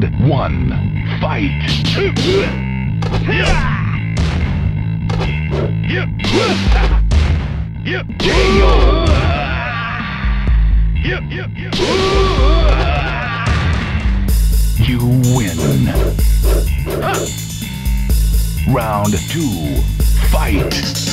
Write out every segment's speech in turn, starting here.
Round one. Fight. You win. Round two. Fight.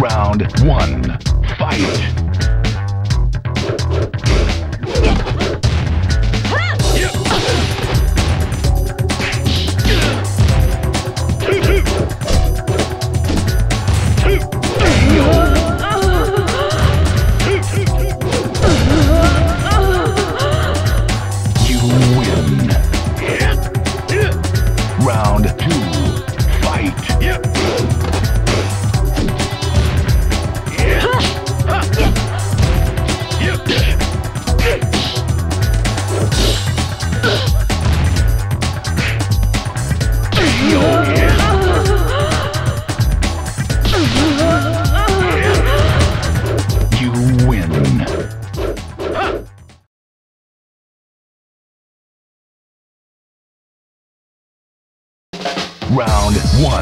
Round one. Fight.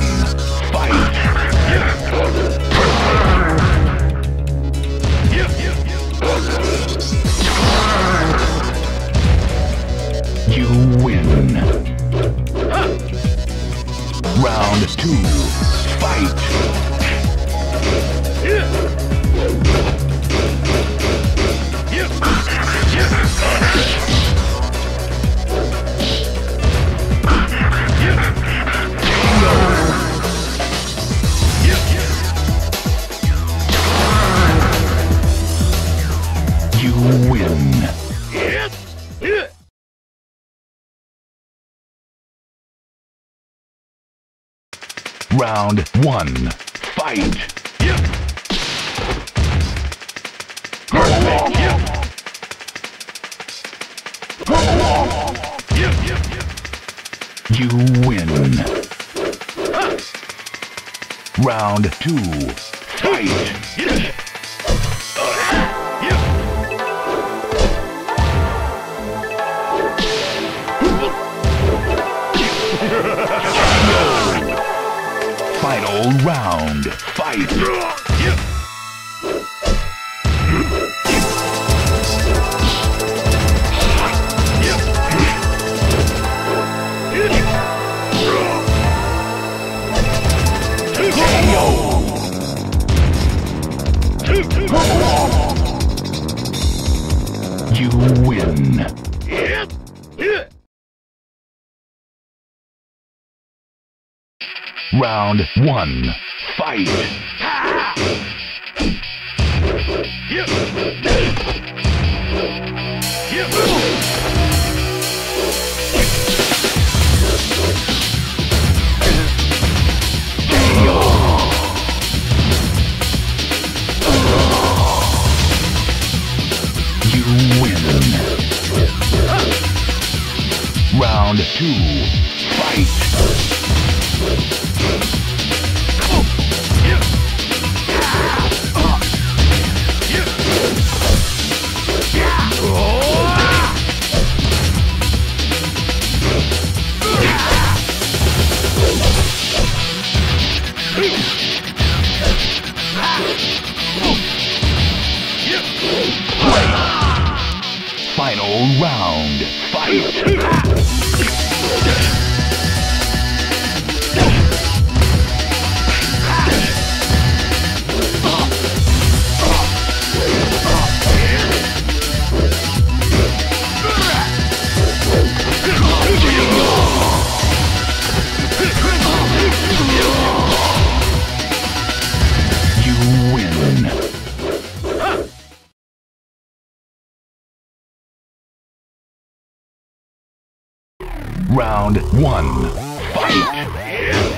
One. Round one. Fight. You win. Round two. Fight. Round. Fight. Round one. Fight. You win. Round two. Round. Round one. Fight.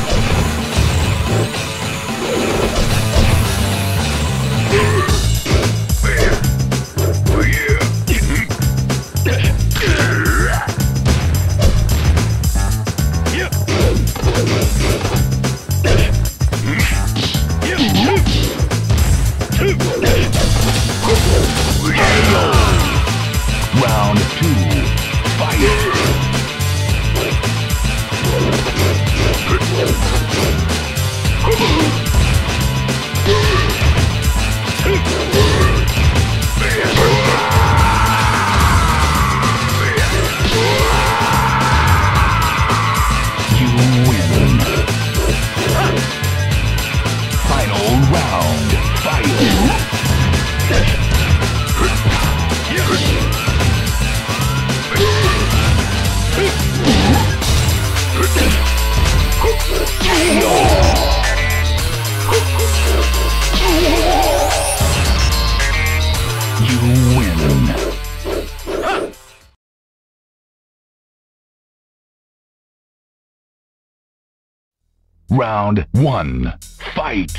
Round one. Fight.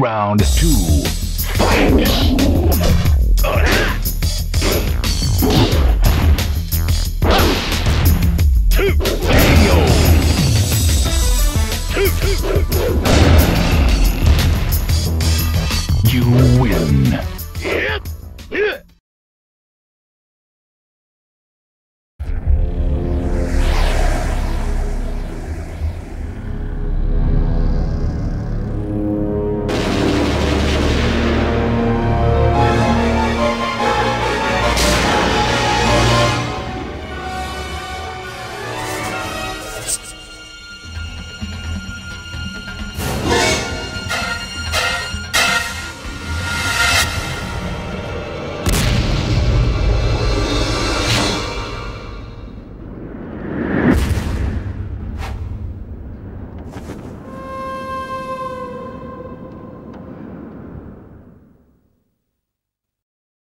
Round two.